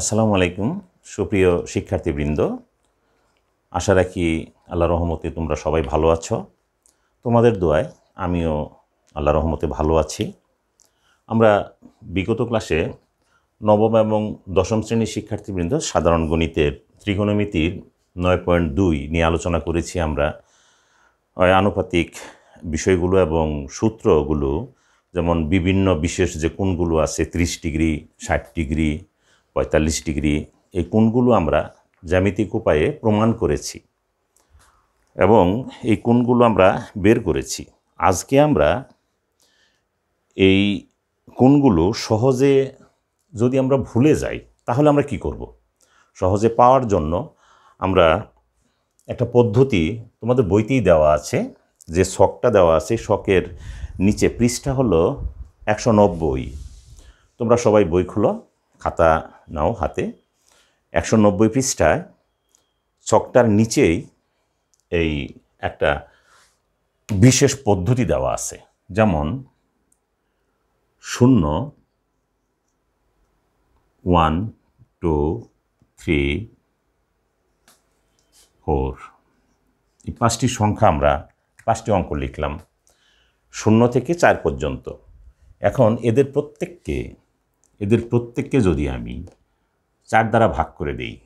আসসালামু আলাইকুম, সুপ্রিয় শিক্ষার্থীবৃন্দ। আশা রাখি আল্লাহ রহমতে তোমরা সবাই ভালো আছো। তোমাদের দোয়ায় আমিও আল্লাহ রহমতে ভালো আছি। আমরা বিগত ক্লাসে নবম এবং দশম শ্রেণির শিক্ষার্থীবৃন্দ সাধারণ গণিতের ত্রিকোণমিতির নয় পয়েন্ট দুই নিয়ে আলোচনা করেছি আমরা। আনুপাতিক বিষয়গুলো এবং সূত্রগুলো, যেমন বিভিন্ন বিশেষ যে কোণগুলো আছে, ত্রিশ ডিগ্রি, ষাট ডিগ্রি পঁয়তাল্লিশ ডিগ্রি, এই কোণগুলো আমরা জ্যামিতিক উপায়ে প্রমাণ করেছি এবং এই কোণগুলো আমরা বের করেছি। আজকে আমরা এই কোণগুলো সহজে যদি আমরা ভুলে যাই, তাহলে আমরা কি করব? সহজে পাওয়ার জন্য আমরা একটা পদ্ধতি তোমাদের বইতেই দেওয়া আছে, যে শখটা দেওয়া আছে, শখের নিচে পৃষ্ঠা হলো একশো নব্বই। তোমরা সবাই বই খুলো, খাতা নাও হাতে। একশো নব্বই পৃষ্ঠায় ছকটার নিচেই এই একটা বিশেষ পদ্ধতি দেওয়া আছে। যেমন শূন্য, ওয়ান, টু, থ্রি, ফোর। এই পাঁচটি সংখ্যা আমরা, পাঁচটি অঙ্ক লিখলাম। শূন্য থেকে চার পর্যন্ত। এখন এদের প্রত্যেককে এদের প্রত্যেককে যদি আমি চার দ্বারা ভাগ করে দিই,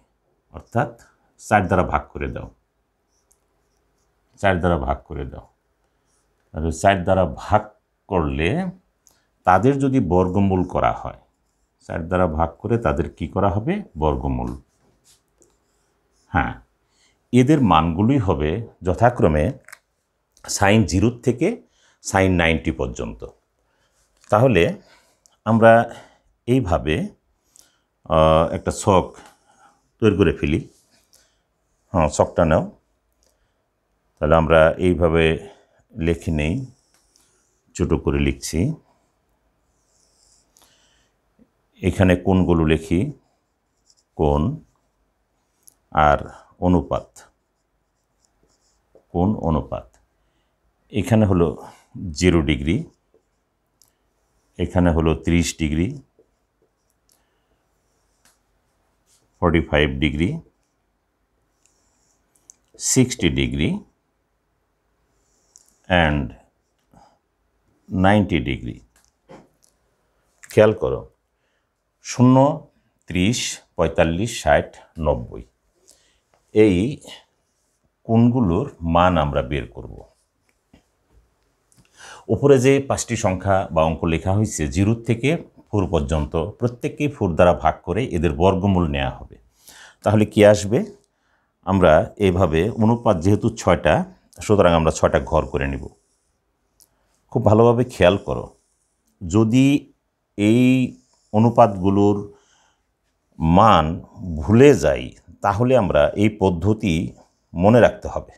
অর্থাৎ চার দ্বারা ভাগ করে দাও, চার দ্বারা ভাগ করে দাও, তাহলে চার দ্বারা ভাগ করলে তাদের যদি বর্গমূল করা হয়, চার দ্বারা ভাগ করে তাদের কি করা হবে? বর্গমূল। হ্যাঁ এদের মানগুলোই হবে যথাক্রমে সাইন জিরোর থেকে সাইন নাইনটি পর্যন্ত। তাহলে আমরা এইভাবে একটা ছক তৈরি করে ফেলি। হ্যাঁ ছকটা নাও। তাহলে আমরা এইভাবে লিখে নেই, ছোটো করে লিখছি। এখানে কোনগুলো লিখি? কোন আর অনুপাত। কোন অনুপাত? এখানে হলো জিরো ডিগ্রি, এখানে হলো ত্রিশ degree forty five degree sixty degree and ninety degree খেয়াল করো, শূন্য, ত্রিশ, পঁয়তাল্লিশ, ষাট, নব্বই। এই কোনগুলোর মান আমরা বের করব। উপরে যে পাঁচটি সংখ্যা বা অঙ্ক লেখা হয়েছে জিরো থেকে ফোর পর্যন্ত প্রত্যেককেই ফুর দ্বারা ভাগ করে এদের বর্গমূল নেওয়া হবে। তাহলে কি আসবে? আমরা এইভাবে অনুপাত যেহেতু ছয়টা, সুতরাং আমরা ছয়টা ঘর করে নিব। খুব ভালোভাবে খেয়াল করো, যদি এই অনুপাতগুলোর মান ভুলে যাই, তাহলে আমরা এই পদ্ধতি মনে রাখতে হবে।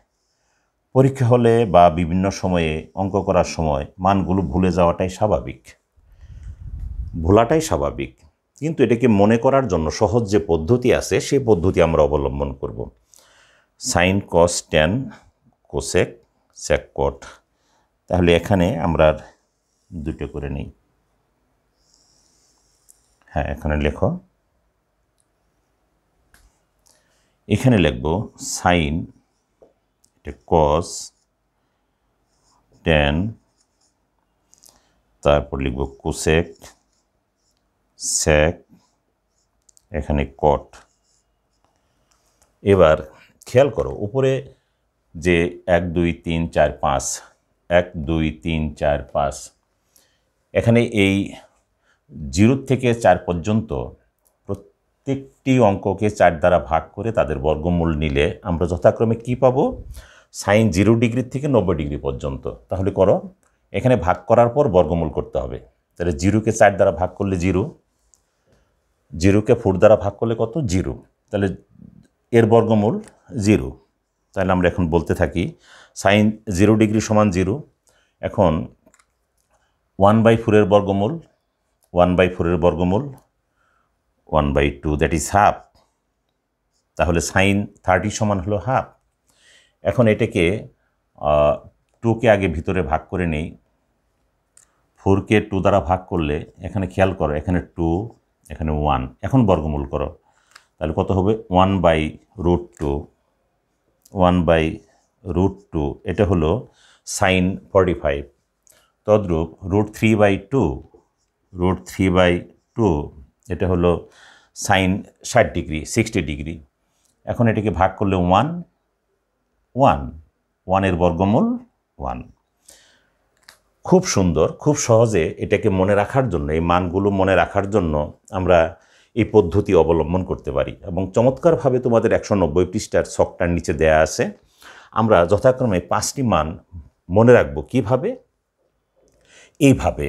পরীক্ষা হলে বা বিভিন্ন সময়ে অঙ্ক করার সময় মানগুলো ভুলে যাওয়াটাই স্বাভাবিক। ভোলাটাই স্বাভাবিক। কিন্তু এটাকে মনে করার জন্য সহজ যে পদ্ধতি আছে, সেই পদ্ধতি আমরা অবলম্বন করব। Sine, cos tan cosec sec cot. তাহলে এখানে আমরা দুটো করে নিই। হ্যাঁ এখানে লেখো। এখানে লিখব সাইন কস টেন তারপর লিখব কোসেক স্যাক এখানে কট এবার খেয়াল করো, উপরে যে এক, দুই, তিন, চার, পাঁচ, এক, দুই, তিন, চার, পাঁচ, এখানে এই জিরো থেকে চার পর্যন্ত প্রত্যেকটি অঙ্ককে চার দ্বারা ভাগ করে তাদের বর্গমূল নিলে আমরা যথাক্রমে কি পাবো? সাইন জিরো ডিগ্রি থেকে নব্বই ডিগ্রি পর্যন্ত। তাহলে করো, এখানে ভাগ করার পর বর্গমূল করতে হবে। তাহলে জিরোকে চার দ্বারা ভাগ করলে জিরো জিরোকে ফোর দ্বারা ভাগ করলে কত? জিরো। তাহলে এর বর্গমূল জিরো। তাহলে আমরা এখন বলতে থাকি, সাইন জিরো ডিগ্রি সমান জিরো। এখন ওয়ান বাই ফোরের বর্গমূল, ওয়ান বাই ফোরের বর্গমূল, one by two, that is half. তাহলে সাইন থার্টি সমান হলো হাফ। এখন এটাকে টুকে আগে ভিতরে ভাগ করে নেই। ফোরকে টু দ্বারা ভাগ করলে, এখানে খেয়াল করো, এখানে টু এখানে ওয়ান এখন বর্গমূল করো। তাহলে কত হবে? One by root two one by root two এটা হলো সাইন ফর্টি ফাইভ তদ্রূপ root three by two root three by two এটা হলো সাইন ষাট ডিগ্রি সিক্সটি ডিগ্রি। এখন এটাকে ভাগ করলে ওয়ান ওয়ান ওয়ানের বর্গমূল ওয়ান খুব সুন্দর, খুব সহজে এটাকে মনে রাখার জন্য, এই মানগুলো মনে রাখার জন্য আমরা এই পদ্ধতি অবলম্বন করতে পারি। এবং চমৎকারভাবে তোমাদের একশো নব্বই পৃষ্ঠার ছকটার নিচে দেয়া আছে। আমরা যথাক্রমে পাঁচটি মান মনে রাখব। কীভাবে? এইভাবে।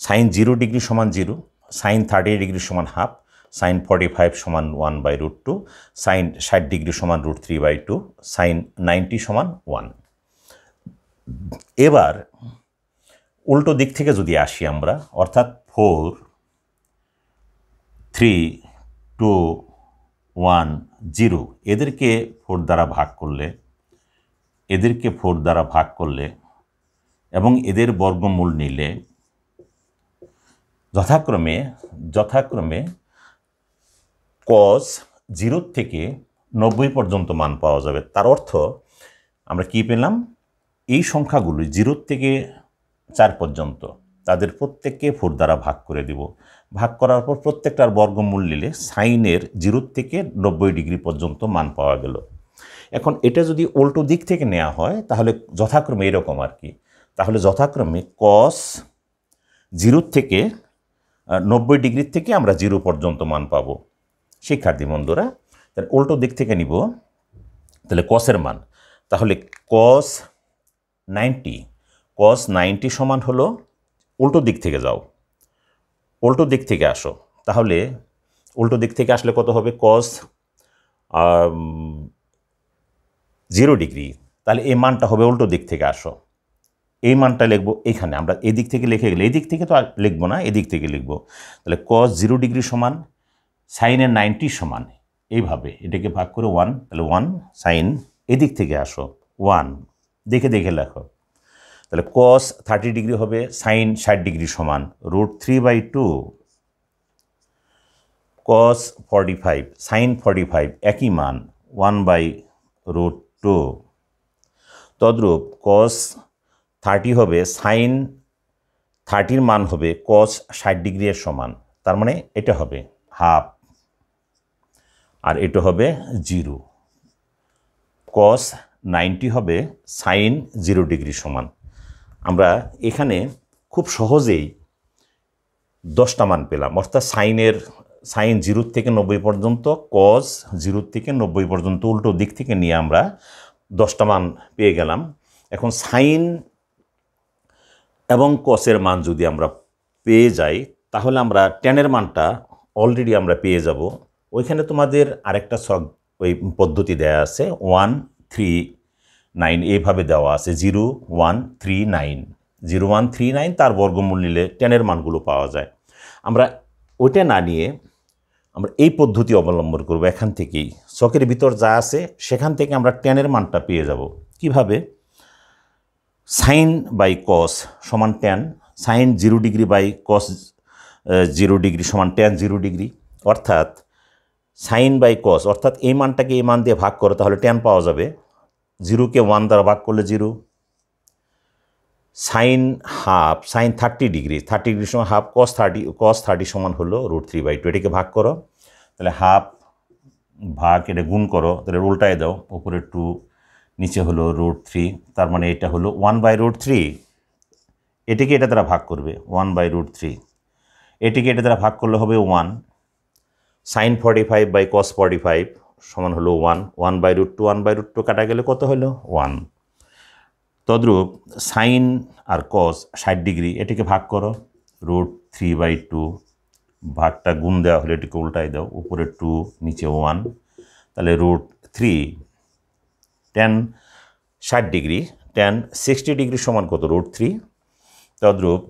সাইন জিরো ডিগ্রি সমান জিরো সাইন থার্টি ডিগ্রি সমান হাফ সাইন ফর্টি ফাইভ সমান one by root two sine ষাট ডিগ্রি সমান root three by two sine ninety সমান ওয়ান এবার উল্টো দিক থেকে যদি আসি আমরা, অর্থাৎ four three two one zero এদেরকে ফোর দ্বারা ভাগ করলে, এদেরকে ফোর দ্বারা ভাগ করলে এবং এদের বর্গমূল নিলে, যথাক্রমে যথাক্রমে কস জিরো থেকে নব্বই পর্যন্ত মান পাওয়া যাবে। তার অর্থ আমরা কি পেলাম? এই সংখ্যাগুলি জিরো থেকে চার পর্যন্ত। তাদের প্রত্যেককে ফোর দ্বারা ভাগ করে দিব। ভাগ করার পর প্রত্যেকটার বর্গমূল নিলে সাইনের জিরো থেকে নব্বই ডিগ্রি পর্যন্ত মান পাওয়া গেল। এখন এটা যদি উল্টো দিক থেকে নেওয়া হয়, তাহলে যথাক্রমে এরকম আর কি। তাহলে যথাক্রমে কস জিরো থেকে নব্বই ডিগ্রির থেকে আমরা জিরো পর্যন্ত মান পাবো। শিক্ষার্থী বন্ধুরা, তাহলে উল্টো দিক থেকে নিব। তাহলে কসের মান। তাহলে কস নাইনটি। কস নাইনটি সমান হলো উল্টো দিক থেকে যাও। উল্টো দিক থেকে আসো। তাহলে উল্টো দিক থেকে আসলে কত হবে? কস জিরো ডিগ্রি তাহলে এই মানটা হবে উল্টো দিক থেকে আসো। এই মানটা লিখব এখানে। আমরা এদিক থেকে লিখে গেলে, এদিক থেকে তো আর লিখব না, এদিক থেকে লিখব। তাহলে কস জিরো ডিগ্রি সমান সাইনের নাইনটি সমান। এইভাবে এটাকে ভাগ করে ওয়ান তাহলে ওয়ান সাইন এদিক থেকে আসো। ওয়ান দেখে দেখে লেখো। তাহলে কস থার্টি ডিগ্রি হবে সাইন ষাট ডিগ্রি সমান root three by two cos forty five sine forty five একই মান ওয়ান বাই রুট টু তদ্রূপ কস থার্টি হবে সাইন থার্টির মান হবে কস ষাট ডিগ্রি এর সমান, তার মানে এটা হবে হাফ আর এটা হবে জিরো কস নাইনটি হবে সাইন জিরো ডিগ্রি সমান। আমরা এখানে খুব সহজেই দশটা মান পেলাম। অর্থাৎ সাইনের, সাইন জিরো থেকে নব্বই পর্যন্ত কজ জিরো থেকে নব্বই পর্যন্ত, উল্টো দিক থেকে নিয়ে আমরা দশটা মান পেয়ে গেলাম। এখন সাইন এবং কসের মান যদি আমরা পেয়ে যাই, তাহলে আমরা টেনের মানটা অলরেডি আমরা পেয়ে যাব। ওইখানে তোমাদের আরেকটা সব ওই পদ্ধতি দেয়া আছে, ওয়ান, থ্রি নাইন এইভাবে দেওয়া আছে, zero one three nine. Zero one three nine তার বর্গমূল নিলে টেনের মানগুলো পাওয়া যায়। আমরা ওইটা না নিয়ে আমরা এই পদ্ধতি অবলম্বন করব এখান থেকেই। চকের ভিতর যা আছে, সেখান থেকে আমরা টেনের মানটা পেয়ে যাব। কীভাবে? সাইন বাই কস সমান tan, sine zero degree by cos zero degree সমান টেন জিরো ডিগ্রি। অর্থাৎ সাইন বাই কস, অর্থাৎ এই মানটাকে এই মান দিয়ে ভাগ করো, তাহলে টেন পাওয়া যাবে। জিরোকে ওয়ান দ্বারা ভাগ করলে zero. Sine half, sine thirty degree thirty degree সমান half cos thirty cos thirty সমান হলো রুট থ্রি বাই টু, এটাকে ভাগ করো। তাহলে হাফ ভাগ এটা গুণ করো, তাহলে উল্টায় দাও, উপরে টু, নিচে হলো রুট থ্রি, তার মানে এটা হলো ওয়ান বাই রুট থ্রি। এটিকে এটা দ্বারা ভাগ করবে, ওয়ান বাই রুট থ্রি। এটিকে এটা দ্বারা ভাগ করলে হবে one. Sine forty five by cos forty five সমান হলো one one by root two one by root two কাটা গেলে কত হলো? ওয়ান তদ্রূপ সাইন আর কস ষাট ডিগ্রি, এটিকে ভাগ করো। রুট থ্রি বাই টু ভাগটা গুণ দেওয়া হলে এটিকে উল্টাই দাও। উপরে টু নিচে ওয়ান তাহলে রুট থ্রি টেন ষাট ডিগ্রি টেন সিক্সটি ডিগ্রি সমান কত? রুট থ্রি তদ্রূপ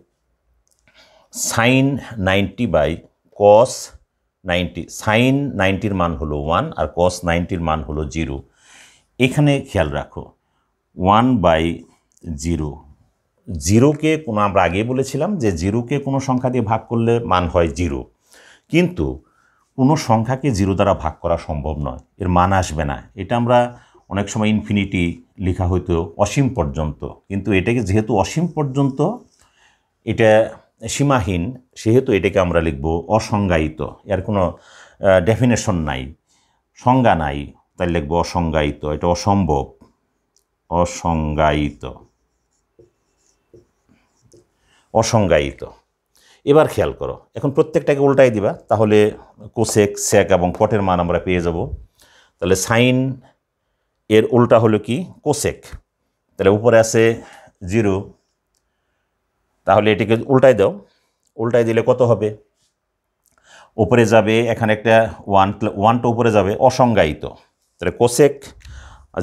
sine ninety by cos ninety, sine নাইনটির মান হলো ওয়ান আর কস নাইনটির মান হলো জিরো। এখানে খেয়াল রাখো, ওয়ান বাই জিরো। জিরোকে কোনো আমরা আগে বলেছিলাম যে জিরোকে কোনো সংখ্যা দিয়ে ভাগ করলে মান হয় জিরো। কিন্তু কোনো সংখ্যাকে জিরো দ্বারা ভাগ করা সম্ভব নয়, এর মান আসবে না। এটা আমরা অনেক সময় ইনফিনিটি লেখা হইতো অসীম পর্যন্ত, কিন্তু এটাকে যেহেতু অসীম পর্যন্ত, এটা সীমাহীন, সেহেতু এটাকে আমরা লিখব অসংজ্ঞায়িত। এর কোনো ডেফিনেশন নাই। সংজ্ঞা নাই, তাই লিখব অসংজ্ঞায়িত। এটা অসম্ভব। অসংজ্ঞায়িত। অসংজ্ঞায়িত। এবার খেয়াল করো, এখন প্রত্যেকটাকে উল্টাই দিবা, তাহলে কোসেক সেক এবং কটের মান আমরা পেয়ে যাব। তাহলে সাইন, এর উল্টা হলো কি? কোসেক। তাহলে উপরে আছে জিরো তাহলে এটিকে উল্টাই দাও। উল্টাই দিলে কত হবে? উপরে যাবে, এখানে একটা ওয়ান ওয়ানটা উপরে যাবে, অসংজ্ঞায়িত। তাহলে কোসেক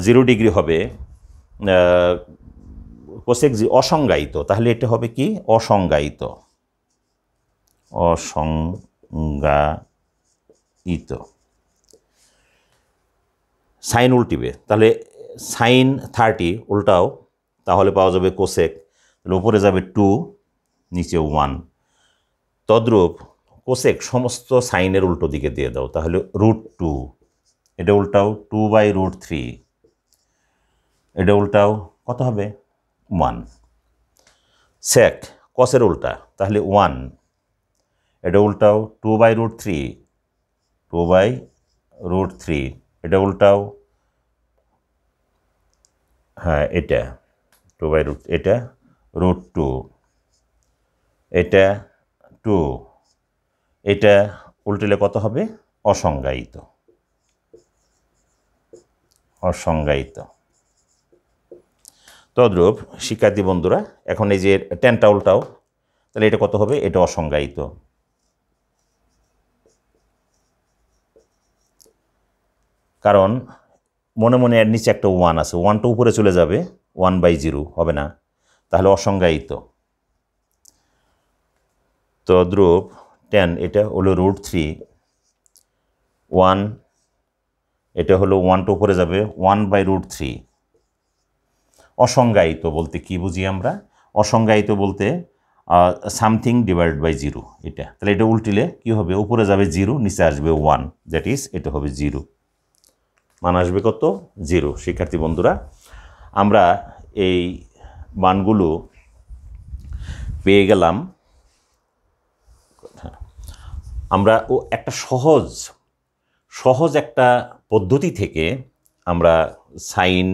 জিরো ডিগ্রি হবে কোসেক অসংজ্ঞায়িত। তাহলে এটা হবে কি? অসংজ্ঞায়িত। অসংজ্ঞায়িত। সাইন উল্টিবে। তাহলে সাইন থার্টি উল্টাও, তাহলে পাওয়া যাবে কোসেক তাহলে উপরে যাবে টু নিচে ওয়ান তদ্রূপ কোসেক সমস্ত সাইনের উল্টো দিকে দিয়ে দাও, তাহলে রুট টু এটা উল্টাও টু বাই রুট থ্রি এটা উল্টাও কত হবে? ওয়ান সেক, কসের উল্টা, তাহলে ওয়ান এটা উল্টাও two by root three two by root three এটা উল্টাও হ্যাঁ এটা টু বাই রুট এটা রুট টু এটা টু এটা উল্টিলে কত হবে? অসংজ্ঞায়িত। অসংজ্ঞায়িত। তদ্রূপ, শিক্ষার্থী বন্ধুরা, এখন এই যে টেনটা উল্টাও, তাহলে এটা কত হবে? এটা অসংজ্ঞায়িত। কারণ মনে মনে এর নিচে একটা ওয়ান আছে। ওয়ানটা উপরে চলে যাবে ওয়ান বাই জিরো হবে না? তাহলে অসংজ্ঞায়িত। তো দ্রুপ টেন এটা হলো রুট থ্রি ওয়ান এটা হলো ওয়ান টু উপরে যাবে ওয়ান বাই রুট থ্রি অসংজ্ঞায়িত বলতে কি বুঝি আমরা? অসংজ্ঞায়িত বলতে সামথিং ডিভাইড বাই জিরো এটা। তাহলে এটা উল্টিলে কি হবে? উপরে যাবে জিরো নিচে আসবে ওয়ান দ্যাট ইজ এটা হবে জিরো মান আসবে কত? জিরো শিক্ষার্থী বন্ধুরা, আমরা এই মানগুলো পেয়ে গেলাম। আমরা ও একটা সহজ সহজ একটা পদ্ধতি থেকে আমরা sine,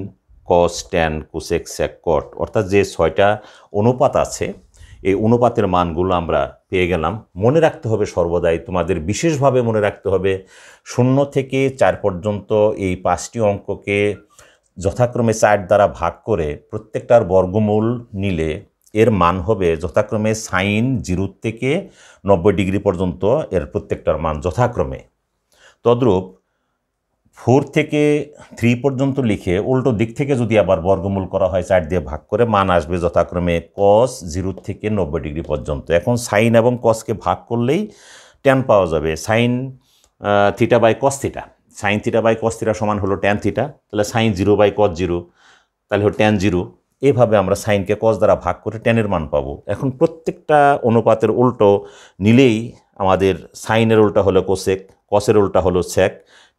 cos, tan, cosec, sec, cot অর্থাৎ যে ছয়টা অনুপাত আছে, এই অনুপাতের মানগুলো আমরা পেয়ে গেলাম। মনে রাখতে হবে সর্বদাই, তোমাদের বিশেষভাবে মনে রাখতে হবে, শূন্য থেকে চার পর্যন্ত এই পাঁচটি অঙ্ককে যথাক্রমে চার দ্বারা ভাগ করে প্রত্যেকটার বর্গমূল নিলে এর মান হবে যথাক্রমে সাইন জিরো থেকে নব্বই ডিগ্রি পর্যন্ত এর প্রত্যেকটার মান যথাক্রমে। তদ্রূপ ফোর থেকে থ্রি পর্যন্ত লিখে উল্টো দিক থেকে যদি আবার বর্গমূল করা হয় চার দিয়ে ভাগ করে, মান আসবে যথাক্রমে কস জিরো থেকে নব্বই ডিগ্রি পর্যন্ত। এখন সাইন এবং কসকে ভাগ করলেই ট্যান পাওয়া যাবে। Sine theta by cos theta sine theta by cos theta সমান হলো ট্যান থিটা তাহলে sine zero by cos zero তাহলে হলো ট্যান জিরো এভাবে আমরা সাইনকে কস দ্বারা ভাগ করে ট্যানের মান পাবো। এখন প্রত্যেকটা অনুপাতের উল্টো নিলেই আমাদের সাইনের উল্টা হলো কোসেক কসের উল্টা হলো স্যাক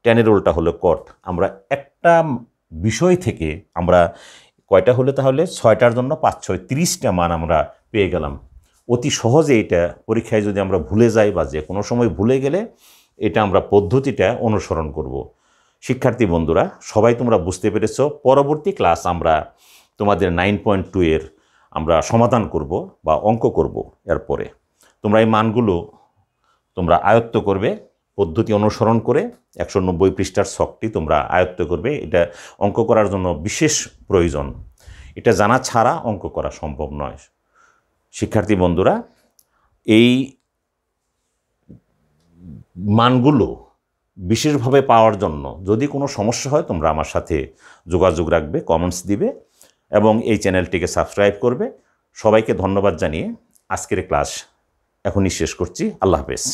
টেনের উল্টা হলো কট আমরা একটা বিষয় থেকে আমরা কয়টা হলে তাহলে? ছয়টার জন্য পাঁচ ছয়, তিরিশটা মান আমরা পেয়ে গেলাম। অতি সহজে এটা পরীক্ষায় যদি আমরা ভুলে যাই বা যে কোনো সময় ভুলে গেলে এটা আমরা পদ্ধতিটা অনুসরণ করব। শিক্ষার্থী বন্ধুরা, সবাই তোমরা বুঝতে পেরেছ, পরবর্তী ক্লাস আমরা তোমাদের নাইন পয়েন্ট টু এর আমরা সমাধান করব বা অঙ্ক করব এরপরে। তোমরা এই মানগুলো তোমরা আয়ত্ত করবে, পদ্ধতি অনুসরণ করে একশো নব্বই পৃষ্ঠার শখটি তোমরা আয়ত্ত করবে। এটা অঙ্ক করার জন্য বিশেষ প্রয়োজন। এটা জানা ছাড়া অঙ্ক করা সম্ভব নয়। শিক্ষার্থী বন্ধুরা, এই মানগুলো বিশেষভাবে পাওয়ার জন্য যদি কোনো সমস্যা হয়, তোমরা আমার সাথে যোগাযোগ রাখবে কমেন্টস দিবে এবং এই চ্যানেলটিকে সাবস্ক্রাইব করবে। সবাইকে ধন্যবাদ জানিয়ে আজকের ক্লাস এখনই শেষ করছি। আল্লাহ হাফেজ।